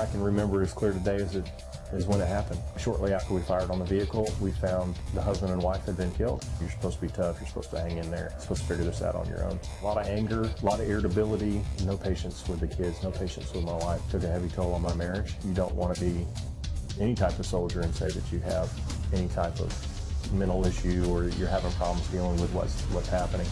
I can remember as clear today as it is when it happened. Shortly after we fired on the vehicle, we found the husband and wife had been killed. You're supposed to be tough. You're supposed to hang in there. You're supposed to figure this out on your own. A lot of anger, a lot of irritability, no patience with the kids, no patience with my wife. Took a heavy toll on my marriage. You don't want to be any type of soldier and say that you have any type of mental issue or you're having problems dealing with what's what's happening.